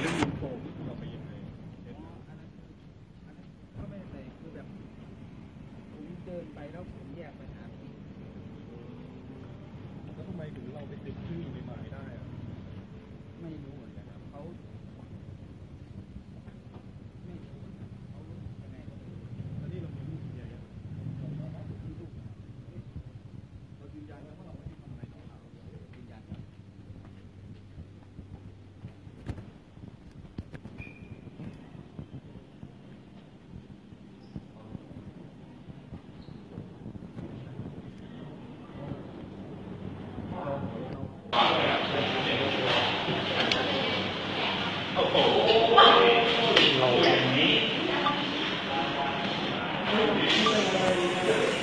เรื่องยูโฟนี่เราไปยังไงก็ไม่เป็คือแบบผมเดินไปแล้วผมแยกไปัญหา เ